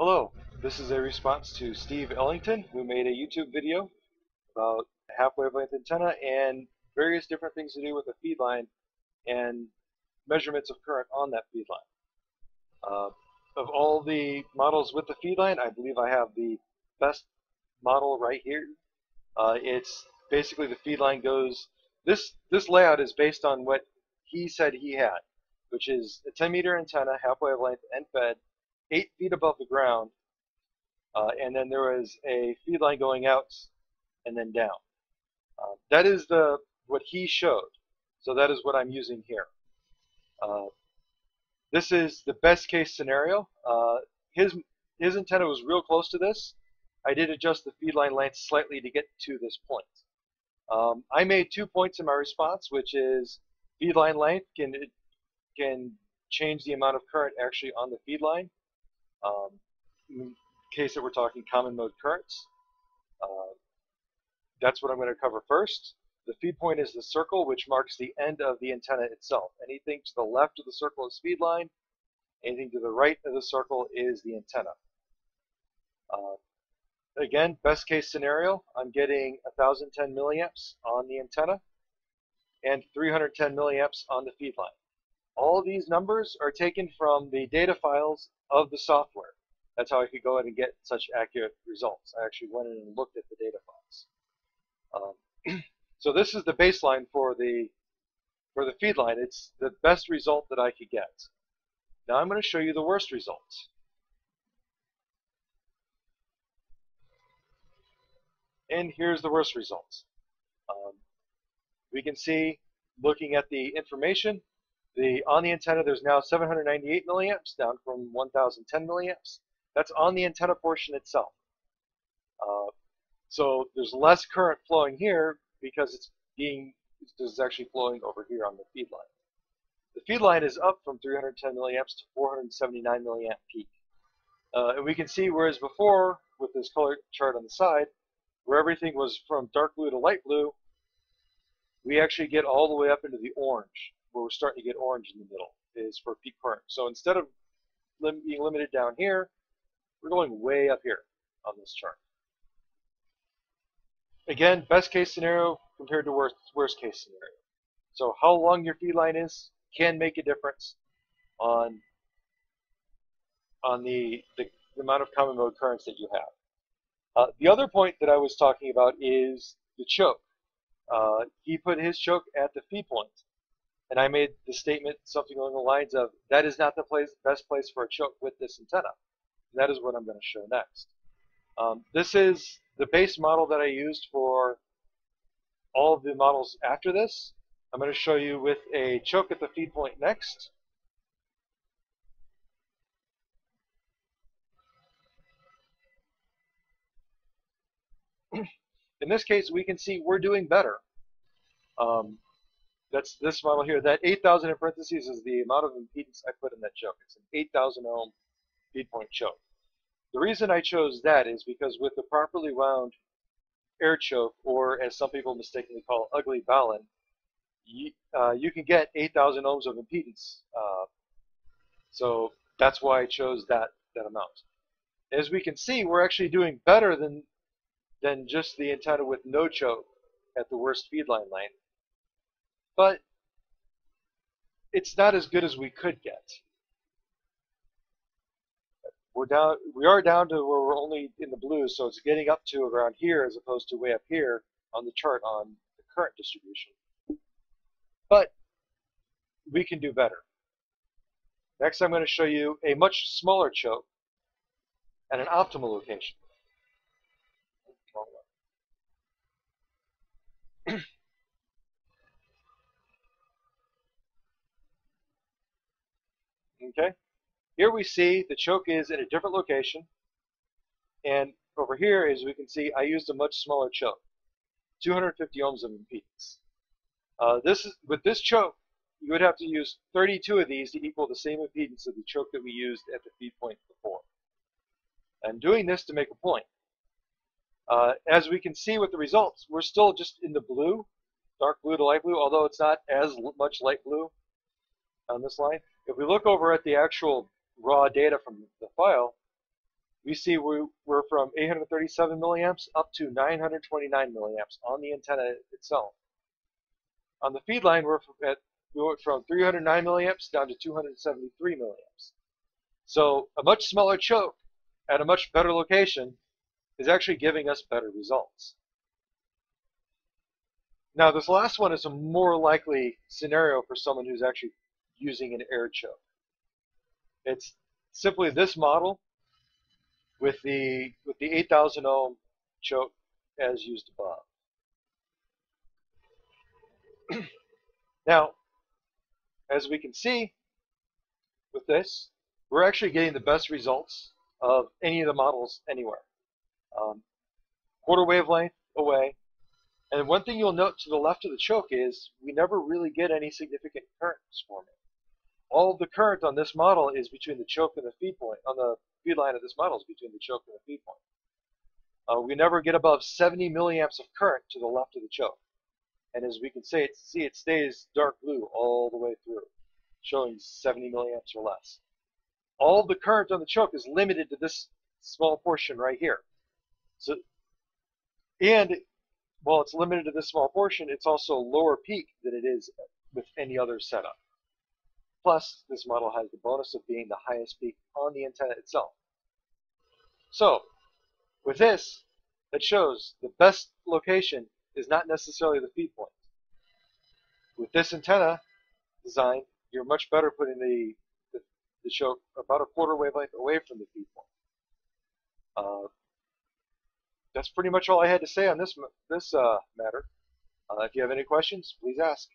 Hello, this is a response to Steve Ellington, who made a YouTube video about half wavelength antenna and various different things to do with a feed line and measurements of current on that feed line. Uh, of all the models with the feed line, I believe I have the best model right here. Uh, it's basically the feed line goes, this, this layout is based on what he said he had, which is a 10 meter antenna, half wavelength, and fed, 8 feet above the ground, uh, and then there was a feed line going out and then down. Uh, that is the what he showed. So that is what I'm using here. Uh, this is the best case scenario. Uh, his his antenna was real close to this. I did adjust the feed line length slightly to get to this point. Um, I made two points in my response, which is feed line length can can change the amount of current actually on the feed line. Um, in case that we're talking common mode currents. Uh, that's what I'm going to cover first. The feed point is the circle, which marks the end of the antenna itself. Anything to the left of the circle is feed line. Anything to the right of the circle is the antenna. Uh, again, best case scenario, I'm getting 1010 milliamps on the antenna and 310 milliamps on the feed line. All these numbers are taken from the data files of the software. That's how I could go ahead and get such accurate results. I actually went in and looked at the data files. Um, so this is the baseline for the for the feed line. It's the best result that I could get. Now I'm going to show you the worst results. And here's the worst results. Um, we can see, looking at the information, the on the antenna there's now 798 milliamps, down from 1,010 milliamps. That's on the antenna portion itself. Uh, so there's less current flowing here because it's being is actually flowing over here on the feed line. The feed line is up from 310 milliamps to 479 milliamp peak. Uh, and we can see whereas before with this color chart on the side, where everything was from dark blue to light blue, we actually get all the way up into the orange, where we're starting to get orange in the middle, is for peak current. So instead of lim being limited down here, we're going way up here on this chart. Again, best case scenario compared to worst, worst case scenario. So how long your feed line is can make a difference on on the, the, the amount of common mode currents that you have. Uh, the other point that I was talking about is the choke. Uh, he put his choke at the feed point, and I made the statement something along the lines of, that is not the place, best place for a choke with this antenna. That is what I'm going to show next. Um, this is the base model that I used for all of the models after this. I'm going to show you with a choke at the feed point next. In this case, we can see we're doing better. Um, that's this model here. That 8,000 in parentheses is the amount of impedance I put in that choke. It's an 8,000 ohm feed point choke. The reason I chose that is because with the properly wound air choke, or as some people mistakenly call ugly balun, you, uh, you can get 8,000 ohms of impedance. Uh, so that's why I chose that, that amount. As we can see, we're actually doing better than, than just the antenna with no choke at the worst feed line length. But it's not as good as we could get. We're down we are down to where we're only in the blue so it's getting up to around here as opposed to way up here on the chart on the current distribution. But we can do better. Next I'm going to show you a much smaller choke at an optimal location okay here we see the choke is in a different location. And over here, as we can see, I used a much smaller choke, 250 ohms of impedance. Uh, this is, with this choke, you would have to use 32 of these to equal the same impedance of the choke that we used at the feed point before. I'm doing this to make a point. Uh, as we can see with the results, we're still just in the blue, dark blue to light blue, although it's not as much light blue on this line. If we look over at the actual raw data from the file, we see we, we're from 837 milliamps up to 929 milliamps on the antenna itself. On the feed line, we're at, we went from 309 milliamps down to 273 milliamps. So a much smaller choke at a much better location is actually giving us better results. Now, this last one is a more likely scenario for someone who's actually using an air choke. It's simply this model with the with the 8,000 ohm choke as used above. now, as we can see with this, we're actually getting the best results of any of the models anywhere. Um, quarter wavelength away. And one thing you'll note to the left of the choke is we never really get any significant current forming. All the current on this model is between the choke and the feed point. On the feed line of this model is between the choke and the feed point. Uh, we never get above 70 milliamps of current to the left of the choke. And as we can see, it, see, it stays dark blue all the way through, showing 70 milliamps or less. All the current on the choke is limited to this small portion right here. So, and while it's limited to this small portion, it's also lower peak than it is with any other setup. Plus, this model has the bonus of being the highest peak on the antenna itself. So, with this, it shows the best location is not necessarily the feed point. With this antenna design, you're much better putting the, the, the choke about a quarter wavelength away from the feed point. Uh, that's pretty much all I had to say on this this uh, matter. Uh, if you have any questions, please ask.